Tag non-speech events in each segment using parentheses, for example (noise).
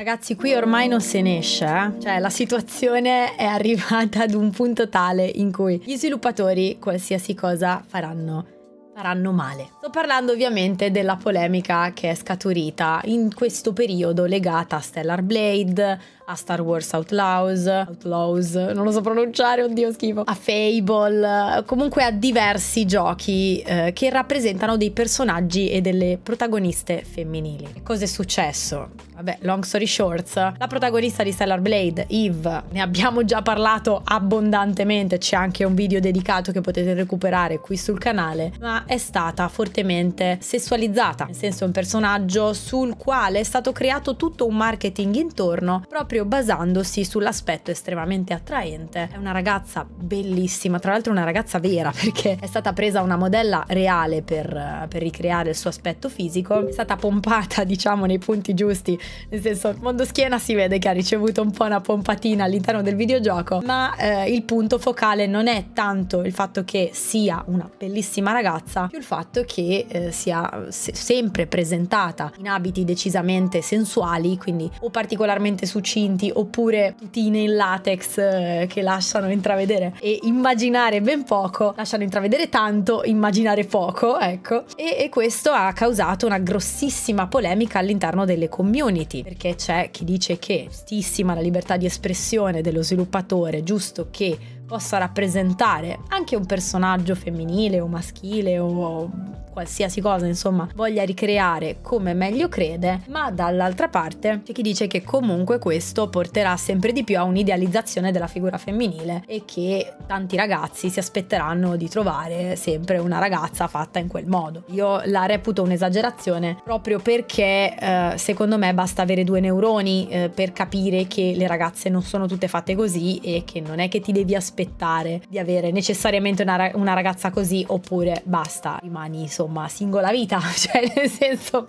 Ragazzi, qui ormai non se ne esce, eh? cioè la situazione è arrivata ad un punto tale in cui gli sviluppatori qualsiasi cosa faranno faranno male. Sto parlando ovviamente della polemica che è scaturita in questo periodo legata a Stellar Blade, a Star Wars Outlaws, Outlaws, non lo so pronunciare, oddio schifo, a Fable, comunque a diversi giochi eh, che rappresentano dei personaggi e delle protagoniste femminili. Cosa è successo? Vabbè, long story short, la protagonista di Stellar Blade, Eve, ne abbiamo già parlato abbondantemente, c'è anche un video dedicato che potete recuperare qui sul canale, ma è stata fortemente sessualizzata, nel senso è un personaggio sul quale è stato creato tutto un marketing intorno proprio proprio basandosi sull'aspetto estremamente attraente. È una ragazza bellissima, tra l'altro una ragazza vera (laughs) perché è stata presa una modella reale per, per ricreare il suo aspetto fisico, è stata pompata (laughs) diciamo nei punti giusti, nel senso mondo schiena si vede che ha ricevuto un po' una pompatina all'interno del videogioco, ma eh, il punto focale non è tanto il fatto che sia una bellissima ragazza, più il fatto che eh, sia se- sempre presentata in abiti decisamente sensuali, quindi o particolarmente succinti tinti oppure tutine in latex eh, che lasciano intravedere e immaginare ben poco, lasciano intravedere tanto, immaginare poco, ecco. E, e questo ha causato una grossissima polemica all'interno delle community, perché c'è chi dice che è giustissima la libertà di espressione dello sviluppatore, giusto che possa rappresentare anche un personaggio femminile o maschile o qualsiasi cosa insomma voglia ricreare come meglio crede, ma dall'altra parte c'è chi dice che comunque questo porterà sempre di più a un'idealizzazione della figura femminile e che tanti ragazzi si aspetteranno di trovare sempre una ragazza fatta in quel modo. Io la reputo un'esagerazione proprio perché eh, secondo me basta avere due neuroni eh, per capire che le ragazze non sono tutte fatte così e che non è che ti devi aspettare aspettare di avere necessariamente una, una ragazza così oppure basta, rimani insomma singola vita, (laughs) cioè nel senso,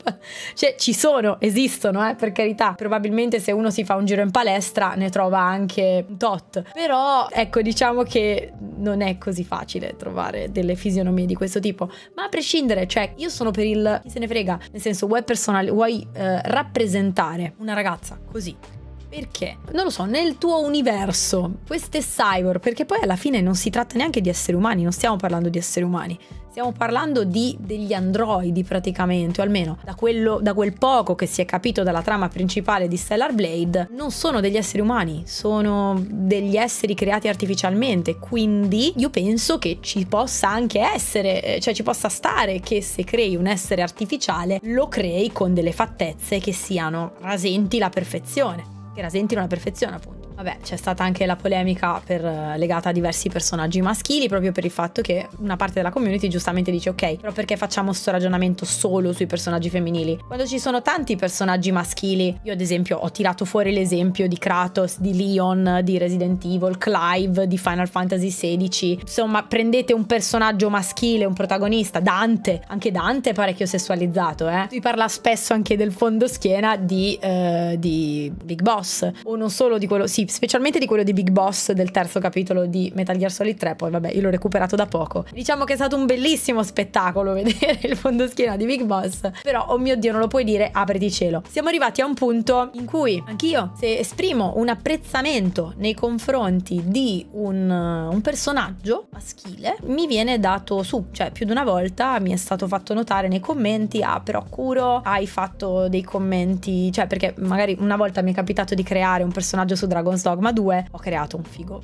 cioè ci sono, esistono, eh, per carità, probabilmente se uno si fa un giro in palestra ne trova anche un tot, però ecco diciamo che non è così facile trovare delle fisionomie di questo tipo, ma a prescindere, cioè io sono per il chi se ne frega, nel senso vuoi personale, vuoi eh, rappresentare una ragazza così perché? Non lo so, nel tuo universo, queste cyborg, perché poi alla fine non si tratta neanche di esseri umani, non stiamo parlando di esseri umani, stiamo parlando di degli androidi praticamente, o almeno da, quello, da quel poco che si è capito dalla trama principale di Stellar Blade, non sono degli esseri umani, sono degli esseri creati artificialmente, quindi io penso che ci possa anche essere, eh, cioè ci possa stare che se crei un essere artificiale lo crei con delle fattezze che siano rasenti la perfezione che rasentino la perfezione appunto. Vabbè, c'è stata anche la polemica per, eh, legata a diversi personaggi maschili, proprio per il fatto che una parte della community giustamente dice ok, però perché facciamo questo ragionamento solo sui personaggi femminili? Quando ci sono tanti personaggi maschili, io ad esempio ho tirato fuori l'esempio di Kratos, di Leon, di Resident Evil, Clive, di Final Fantasy XVI, insomma prendete un personaggio maschile, un protagonista, Dante, anche Dante è parecchio sessualizzato, eh? Si parla spesso anche del fondo schiena di, uh, di Big Boss, o non solo di quello, sì, specialmente di quello di Big Boss del terzo capitolo di Metal Gear Solid 3, poi vabbè io l'ho recuperato da poco. Diciamo che è stato un bellissimo spettacolo (laughs) vedere il fondo schiena di Big Boss, però oh mio Dio non lo puoi dire, apriti cielo. Siamo arrivati a un punto in cui anch'io se esprimo un apprezzamento nei confronti di un, un personaggio maschile mi viene dato su, cioè più di una volta mi è stato fatto notare nei commenti, ah però Kuro hai fatto dei commenti, cioè perché magari una volta mi è capitato di creare un personaggio su Dragon's Dogma 2 ho creato un figo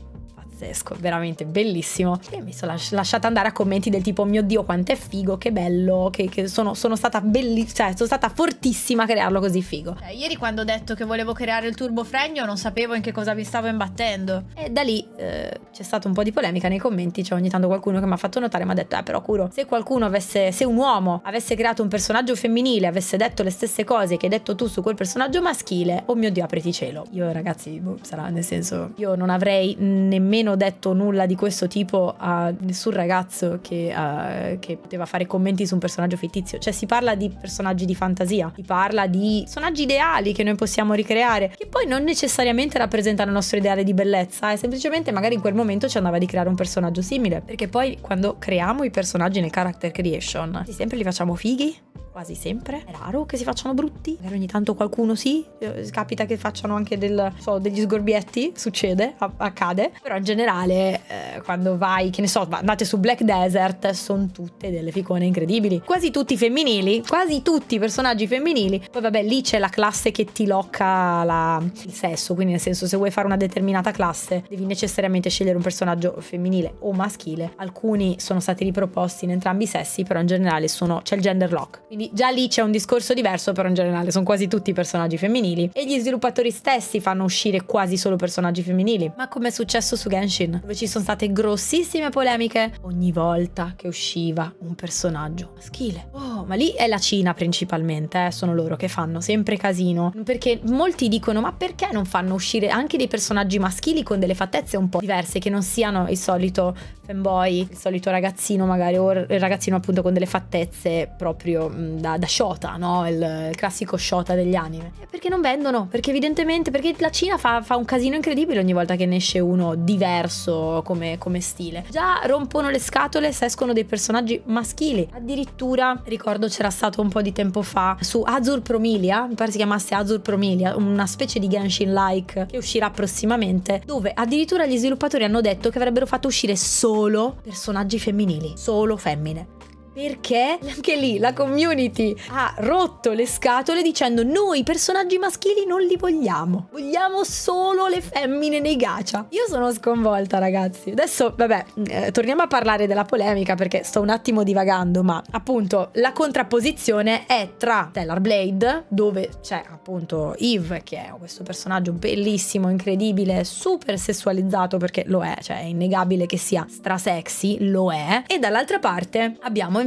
pazzesco, veramente bellissimo. E mi sono lasciata andare a commenti del tipo: Mio Dio, quanto è figo, che bello, che, che sono, sono, stata bellissima, cioè sono stata fortissima a crearlo così figo. Eh, ieri, quando ho detto che volevo creare il turbo fregno, non sapevo in che cosa vi stavo imbattendo. E da lì eh, c'è stata un po' di polemica nei commenti. C'è ogni tanto qualcuno che mi ha fatto notare, mi ha detto: Eh, però, curo, se qualcuno avesse, se un uomo avesse creato un personaggio femminile, avesse detto le stesse cose che hai detto tu su quel personaggio maschile, oh mio Dio, apriti cielo. Io, ragazzi, boh, sarà nel senso, io non avrei nemmeno nemmeno detto nulla di questo tipo a nessun ragazzo che, uh, che, poteva fare commenti su un personaggio fittizio. Cioè si parla di personaggi di fantasia, si parla di personaggi ideali che noi possiamo ricreare, che poi non necessariamente rappresentano il nostro ideale di bellezza, è eh, semplicemente magari in quel momento ci andava di creare un personaggio simile. Perché poi quando creiamo i personaggi nel character creation, sempre li facciamo fighi? Quasi sempre. È raro che si facciano brutti, magari ogni tanto qualcuno sì, eh, capita che facciano anche del, so, degli sgorbietti, succede, accade, però in generale eh, quando vai, che ne so, andate su Black Desert, sono tutte delle ficone incredibili, quasi tutti femminili, quasi tutti i personaggi femminili, poi vabbè lì c'è la classe che ti locca la- il sesso, quindi nel senso se vuoi fare una determinata classe devi necessariamente scegliere un personaggio femminile o maschile, alcuni sono stati riproposti in entrambi i sessi, però in generale sono, c'è il gender lock, quindi già lì c'è un discorso diverso, però in generale sono quasi tutti personaggi femminili. E gli sviluppatori stessi fanno uscire quasi solo personaggi femminili, ma come è successo su Genshin, dove ci sono state grossissime polemiche ogni volta che usciva un personaggio maschile. Oh, ma lì è la Cina principalmente, eh, sono loro che fanno sempre casino, perché molti dicono ma perché non fanno uscire anche dei personaggi maschili con delle fattezze un po' diverse, che non siano il solito fanboy, il solito ragazzino magari, o il ragazzino appunto con delle fattezze proprio mh, da, da shota, no? Il, il classico shota degli anime. Eh, Perché non vendono? Perché evidentemente, perché la Cina fa, fa un casino incredibile ogni volta che ne esce uno diverso come, come stile. Già rompono le scatole se escono dei personaggi maschili. Addirittura, ricordo c'era stato un po' di tempo fa su Azur Promilia, mi pare si chiamasse Azur Promilia, una specie di Genshin-like che uscirà prossimamente, dove addirittura gli sviluppatori hanno detto che avrebbero fatto uscire solo personaggi femminili, solo femmine. Perché anche lì la community ha rotto le scatole dicendo noi personaggi maschili non li vogliamo, vogliamo solo le femmine nei gacha. Io sono sconvolta ragazzi. Adesso vabbè, eh, torniamo a parlare della polemica perché sto un attimo divagando, ma appunto la contrapposizione è tra Stellar Blade dove c'è appunto Eve che è questo personaggio bellissimo, incredibile, super sessualizzato perché lo è, cioè è innegabile che sia strasexy, lo è, e dall'altra parte abbiamo invece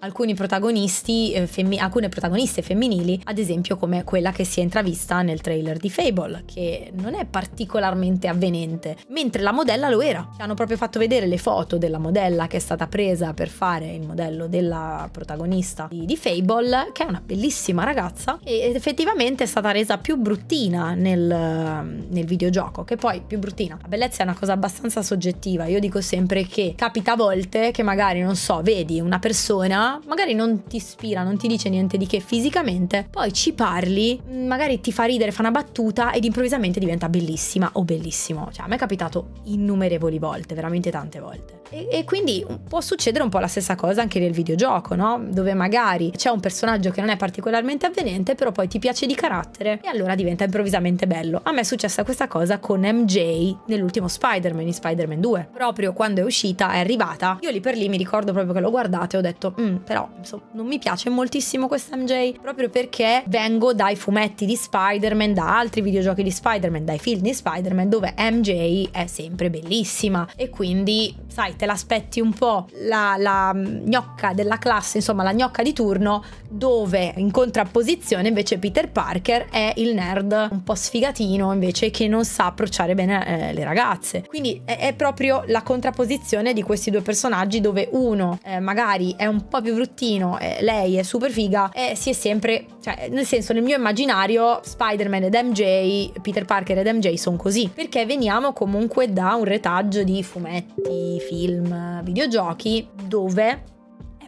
alcuni protagonisti, eh, femmi- alcune protagoniste femminili, ad esempio come quella che si è intravista nel trailer di Fable, che non è particolarmente avvenente, mentre la modella lo era. Ci hanno proprio fatto vedere le foto della modella che è stata presa per fare il modello della protagonista di, di Fable, che è una bellissima ragazza, ed effettivamente è stata resa più bruttina nel, nel videogioco, che poi più bruttina. La bellezza è una cosa abbastanza soggettiva, io dico sempre che capita a volte che magari, non so, vedi una persona, magari non ti ispira, non ti dice niente di che fisicamente, poi ci parli, magari ti fa ridere, fa una battuta ed improvvisamente diventa bellissima o bellissimo. Cioè a me è capitato innumerevoli volte, veramente tante volte. E, e quindi può succedere un po' la stessa cosa anche nel videogioco, no? Dove magari c'è un personaggio che non è particolarmente avvenente, però poi ti piace di carattere e allora diventa improvvisamente bello. A me è successa questa cosa con MJ nell'ultimo Spider-Man, in Spider-Man 2. Proprio quando è uscita, è arrivata, io lì per lì mi ricordo proprio che l'ho guardata e ho detto, "Mm, però insomma, non mi piace moltissimo questa MJ, proprio perché vengo dai fumetti di Spider-Man, da altri videogiochi di Spider-Man, dai film di Spider-Man, dove MJ è sempre bellissima. E quindi, sai, te l'aspetti un po' la, la gnocca della classe, insomma la gnocca di turno, dove in contrapposizione invece Peter Parker è il nerd un po' sfigatino invece che non sa approcciare bene eh, le ragazze. Quindi è, è proprio la contrapposizione di questi due personaggi dove uno eh, magari è un po' più bruttino, eh, lei è super figa e si è sempre, cioè nel senso nel mio immaginario Spider-Man ed MJ, Peter Parker ed MJ sono così, perché veniamo comunque da un retaggio di fumetti, film, videogiochi dove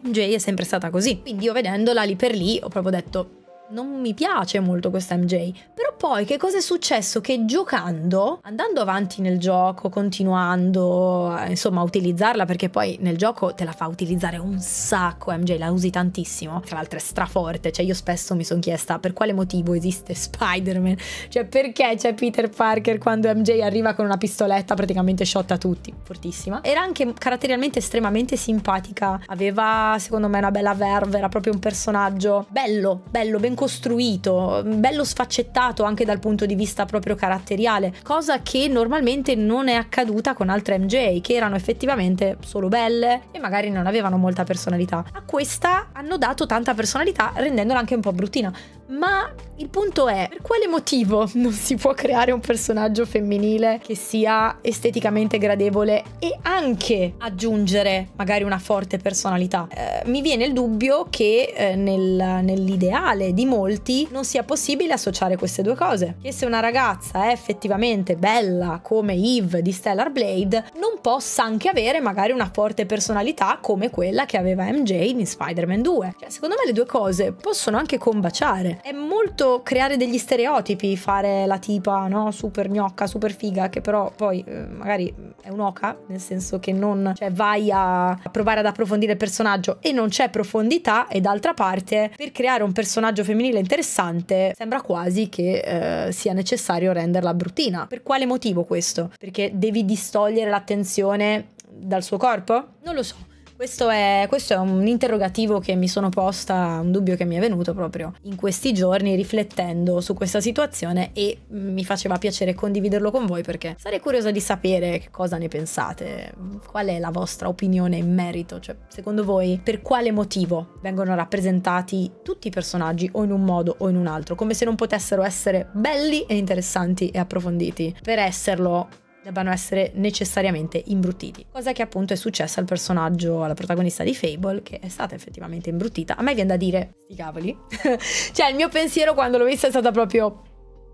MJ è sempre stata così. Quindi io vedendola lì per lì ho proprio detto non mi piace molto questa MJ. Però poi che cosa è successo? Che giocando, andando avanti nel gioco, continuando eh, insomma a utilizzarla, perché poi nel gioco te la fa utilizzare un sacco MJ, la usi tantissimo. Tra l'altro è straforte, cioè io spesso mi sono chiesta per quale motivo esiste Spider-Man, cioè perché c'è Peter Parker quando MJ arriva con una pistoletta praticamente shotta tutti, fortissima. Era anche caratterialmente estremamente simpatica, aveva secondo me una bella verve, era proprio un personaggio bello, bello, ben costruito, bello sfaccettato anche dal punto di vista proprio caratteriale, cosa che normalmente non è accaduta con altre MJ, che erano effettivamente solo belle e magari non avevano molta personalità. A questa hanno dato tanta personalità rendendola anche un po' bruttina. Ma il punto è, per quale motivo non si può creare un personaggio femminile che sia esteticamente gradevole e anche aggiungere magari una forte personalità? Eh, mi viene il dubbio che eh, nel, nell'ideale di molti non sia possibile associare queste due cose. Che se una ragazza è effettivamente bella come Eve di Stellar Blade, non possa anche avere magari una forte personalità come quella che aveva MJ in Spider-Man 2. Cioè, secondo me le due cose possono anche combaciare. È molto creare degli stereotipi, fare la tipa, no, super gnocca, super figa, che però poi eh, magari è un'oca, nel senso che non, cioè vai a, provare ad approfondire il personaggio e non c'è profondità e d'altra parte per creare un personaggio femminile interessante sembra quasi che eh, sia necessario renderla bruttina. Per quale motivo questo? Perché devi distogliere l'attenzione dal suo corpo? Non lo so. Questo è, questo è, un interrogativo che mi sono posta, un dubbio che mi è venuto proprio in questi giorni riflettendo su questa situazione e mi faceva piacere condividerlo con voi perché sarei curiosa di sapere che cosa ne pensate, qual è la vostra opinione in merito, cioè secondo voi per quale motivo vengono rappresentati tutti i personaggi o in un modo o in un altro, come se non potessero essere belli e interessanti e approfonditi. Per esserlo debbano essere necessariamente imbruttiti. Cosa che appunto è successa al personaggio, alla protagonista di Fable, che è stata effettivamente imbruttita. A me viene da dire, sti cavoli. (laughs) cioè, il mio pensiero quando l'ho vista è stata proprio.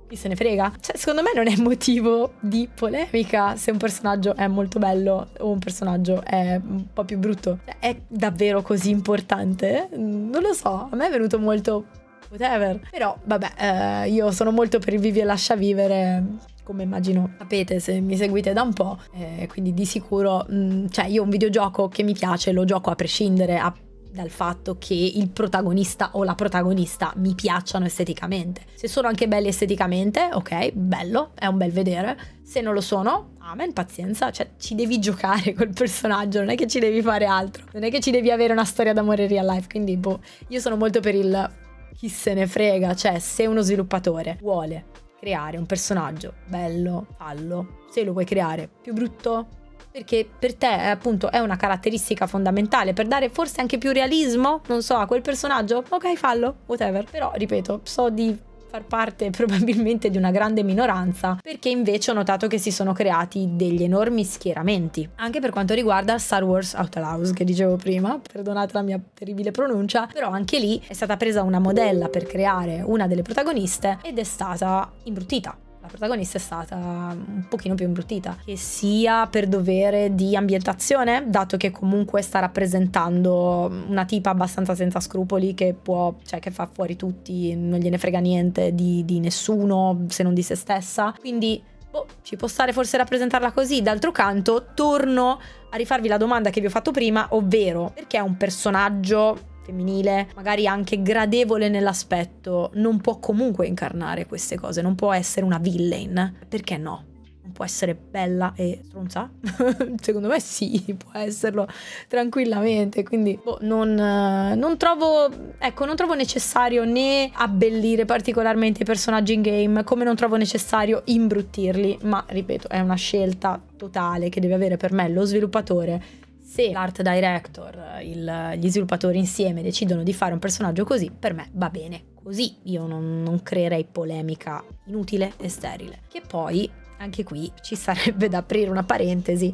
Chi se ne frega? Cioè, secondo me non è motivo di polemica se un personaggio è molto bello o un personaggio è un po' più brutto. Cioè, è davvero così importante? Non lo so, a me è venuto molto whatever. Però, vabbè, eh, io sono molto per il vivi e lascia vivere come immagino sapete se mi seguite da un po', eh, quindi di sicuro, mh, mm, cioè io un videogioco che mi piace lo gioco a prescindere a, dal fatto che il protagonista o la protagonista mi piacciono esteticamente. Se sono anche belli esteticamente, ok, bello, è un bel vedere. Se non lo sono, amen, pazienza, cioè ci devi giocare (laughs) col personaggio, non è che ci devi fare altro, non è che ci devi avere una storia d'amore real life, quindi boh, io sono molto per il chi se ne frega, cioè se uno sviluppatore vuole creare un personaggio bello, fallo, se lo vuoi creare più brutto, perché per te appunto è una caratteristica fondamentale per dare forse anche più realismo, non so, a quel personaggio, ok fallo, whatever. Però ripeto, so di far parte (laughs) probabilmente di una grande minoranza, perché invece ho notato che si sono creati degli enormi schieramenti, anche per quanto riguarda Star Wars Outlaws, che dicevo prima, (laughs) perdonate la mia terribile pronuncia, però anche lì è stata presa una modella per creare una delle protagoniste ed è stata imbruttita protagonista è stata un pochino più imbruttita, che sia per dovere di ambientazione, dato che comunque sta rappresentando una tipa abbastanza senza scrupoli che può, cioè che fa fuori tutti, non gliene frega niente di, di nessuno se non di se stessa. Quindi boh, ci può stare forse rappresentarla così. D'altro canto, torno a rifarvi la domanda che vi ho fatto prima, ovvero perché è un personaggio femminile, magari anche gradevole nell'aspetto, non può comunque incarnare queste cose, non può essere una villain. Perché no? Non può essere bella e stronza? (laughs) Secondo me sì, può esserlo tranquillamente. Quindi boh, non, non, trovo, ecco, non trovo necessario né abbellire particolarmente i personaggi in game, come non trovo necessario imbruttirli. Ma ripeto, è una scelta totale che deve avere per me lo sviluppatore se l'art director, il, gli sviluppatori insieme decidono di fare un personaggio così, per me va bene così. Io non, non creerei polemica inutile e sterile. Che poi, anche qui, ci sarebbe da aprire una parentesi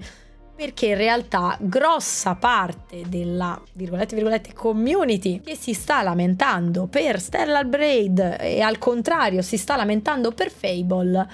perché in realtà grossa parte della virgolette virgolette community che si sta lamentando per Stellar Braid e al contrario si sta lamentando per Fable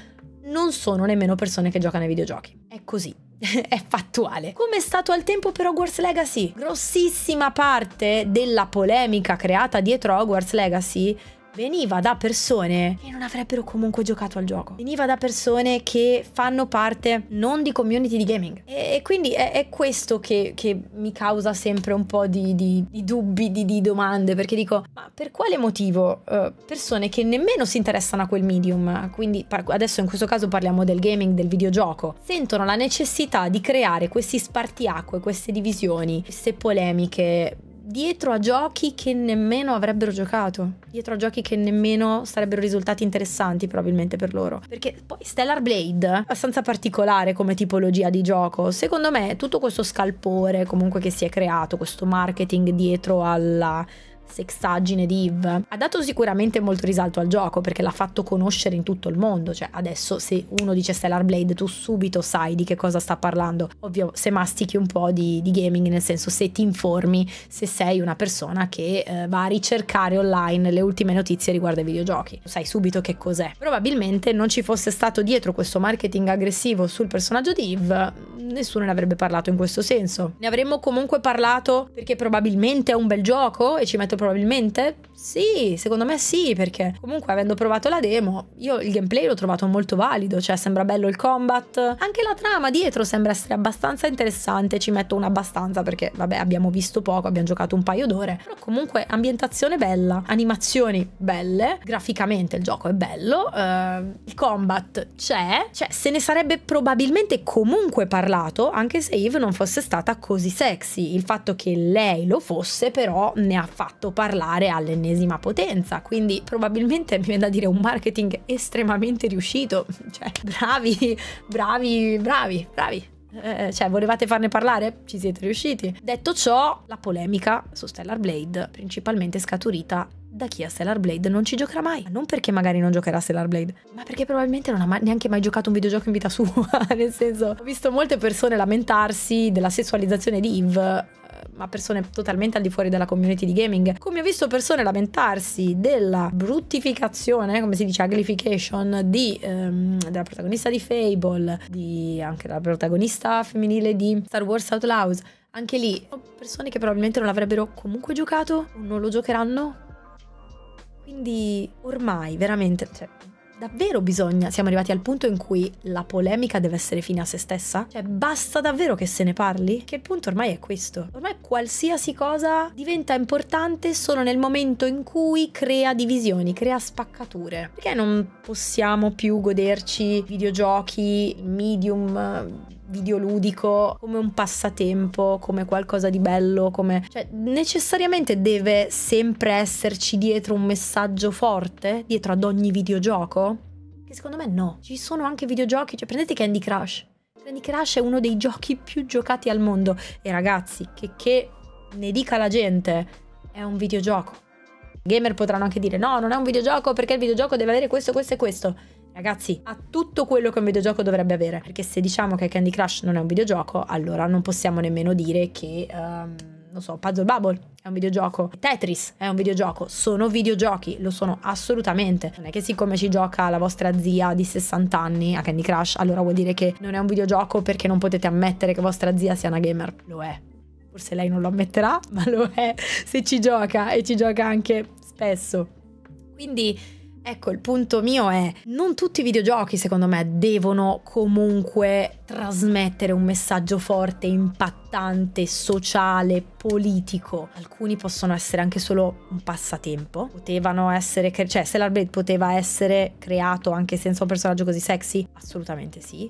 non sono nemmeno persone che giocano ai videogiochi. È così. (laughs) è fattuale. Come è stato al tempo per Hogwarts Legacy? Grossissima parte della polemica creata dietro Hogwarts Legacy veniva da persone che non avrebbero comunque giocato al gioco. Veniva da persone che fanno parte non di community di gaming. E, quindi è, è questo che, che, mi causa sempre un po' di, di, di dubbi, di, di, domande, perché dico, ma per quale motivo uh, persone che nemmeno si interessano a quel medium, quindi adesso in questo caso parliamo del gaming, del videogioco, sentono la necessità di creare questi spartiacque, queste divisioni, queste polemiche dietro a giochi che nemmeno avrebbero giocato, dietro a giochi che nemmeno sarebbero risultati interessanti probabilmente per loro. Perché poi Stellar Blade, è abbastanza particolare come tipologia di gioco, secondo me tutto questo scalpore comunque che si è creato, questo marketing dietro alla sexagine di Eve ha dato sicuramente molto risalto al gioco perché l'ha fatto conoscere in tutto il mondo. Cioè, adesso se uno dice Stellar Blade, tu subito sai di che cosa sta parlando. Ovvio, se mastichi un po' di, di gaming, nel senso se ti informi, se sei una persona che eh, va a ricercare online le ultime notizie riguardo ai videogiochi, sai subito che cos'è. Probabilmente non ci fosse stato dietro questo marketing aggressivo sul personaggio di Eve, nessuno ne avrebbe parlato in questo senso. Ne avremmo comunque parlato perché probabilmente è un bel gioco e ci metto probabilmente? Sì, secondo me sì, perché comunque avendo provato la demo, io il gameplay l'ho trovato molto valido, cioè sembra bello il combat, anche la trama dietro sembra essere abbastanza interessante, ci metto un abbastanza perché vabbè abbiamo visto poco, abbiamo giocato un paio d'ore, però comunque ambientazione bella, animazioni belle, graficamente il gioco è bello, eh, il combat c'è, cioè se ne sarebbe probabilmente comunque parlato anche se Eve non fosse stata così sexy, il fatto che lei lo fosse però ne ha fatto parlare all'ennesima potenza, quindi probabilmente mi viene da dire un marketing estremamente riuscito, (laughs) cioè bravi, bravi, bravi, bravi. Eh, cioè, volevate farne parlare? Ci siete riusciti. Detto ciò, la polemica su Stellar Blade, principalmente scaturita da chi a Stellar Blade non ci giocherà mai. Non perché magari non giocherà a Stellar Blade, ma perché probabilmente non ha mai, neanche mai giocato un videogioco in vita sua. (laughs) Nel senso, ho visto molte persone lamentarsi della sessualizzazione di Eve ma persone totalmente al di fuori della community di gaming. Come ho visto persone lamentarsi della bruttificazione, come si dice, aglification di, ehm, della protagonista di Fable, di anche della protagonista femminile di Star Wars Outlaws. Anche lì, persone che probabilmente non l'avrebbero comunque giocato non lo giocheranno. Quindi ormai veramente, cioè, Davvero bisogna, siamo arrivati al punto in cui la polemica deve essere fine a se stessa? Cioè, basta davvero che se ne parli? Che il punto ormai è questo. Ormai qualsiasi cosa diventa importante solo nel momento in cui crea divisioni, crea spaccature. Perché non possiamo più goderci videogiochi, medium videoludico come un passatempo, come qualcosa di bello, come... Cioè, necessariamente deve sempre esserci dietro un messaggio forte, dietro ad ogni videogioco? Che secondo me no. Ci sono anche videogiochi, cioè prendete Candy Crush. Candy Crush è uno dei giochi più giocati al mondo. E ragazzi, che, che ne dica la gente, è un videogioco. Gamer potranno anche dire no, non è un videogioco perché il videogioco deve avere questo, questo e questo. Ragazzi, ha tutto quello che un videogioco dovrebbe avere. Perché se diciamo che Candy Crush non è un videogioco, allora non possiamo nemmeno dire che, um, non so, Puzzle Bubble è un videogioco, Tetris è un videogioco. Sono videogiochi, lo sono assolutamente. Non è che siccome ci gioca la vostra zia di 60 anni a Candy Crush, allora vuol dire che non è un videogioco perché non potete ammettere che vostra zia sia una gamer. Lo è. Forse lei non lo ammetterà, (laughs) ma lo è se ci gioca e ci gioca anche spesso. Quindi Ecco, il punto mio è, non tutti i videogiochi secondo me devono comunque trasmettere un messaggio forte, impattante, sociale, politico. Alcuni possono essere anche solo un passatempo. Potevano essere, cioè Stellar Blade poteva essere creato anche senza un personaggio così sexy? Assolutamente sì.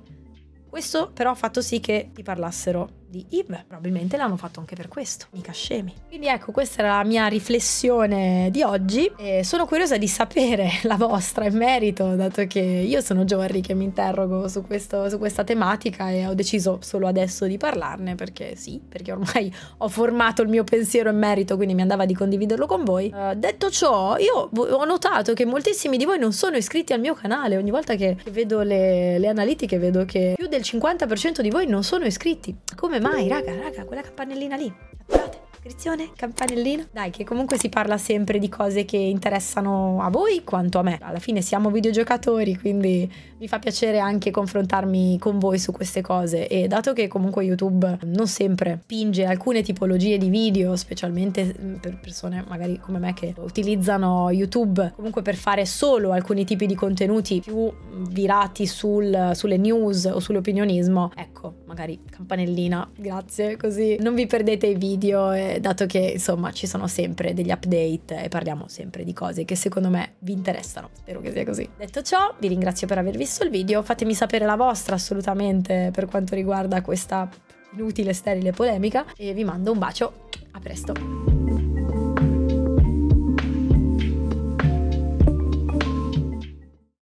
Questo però ha fatto sì che ti parlassero di Eve. Probabilmente l'hanno fatto anche per questo, mica scemi. Quindi ecco, questa era la mia riflessione di oggi e sono curiosa di sapere (laughs) la vostra in merito, dato che io sono Giorri che mi interrogo su, questo, su questa tematica e ho deciso solo adesso di parlarne perché sì, perché ormai ho formato il mio pensiero in merito, quindi mi andava di condividerlo con voi. Uh, detto ciò, io ho notato che moltissimi di voi non sono iscritti al mio canale, ogni volta che vedo le, le analitiche vedo che più del 50% di voi non sono iscritti. Come mai, raga, raga, quella campanellina lì. Attivate iscrizione, campanellino. Dai, che comunque si parla sempre di cose che interessano a voi quanto a me. Alla fine siamo videogiocatori, quindi mi fa piacere anche confrontarmi con voi su queste cose. E dato che comunque YouTube non sempre spinge alcune tipologie di video, specialmente mm, per persone magari come me che utilizzano YouTube comunque per fare solo alcuni tipi di contenuti più virati sul, sulle news o sull'opinionismo, ecco, magari campanellina, grazie, così non vi perdete i video. E dato che insomma ci sono sempre degli update e parliamo sempre di cose che secondo me vi interessano. Spero che sia così. Detto ciò, vi ringrazio per aver visto il video, fatemi sapere la vostra assolutamente per quanto riguarda questa inutile, sterile polemica e vi mando un bacio. A presto!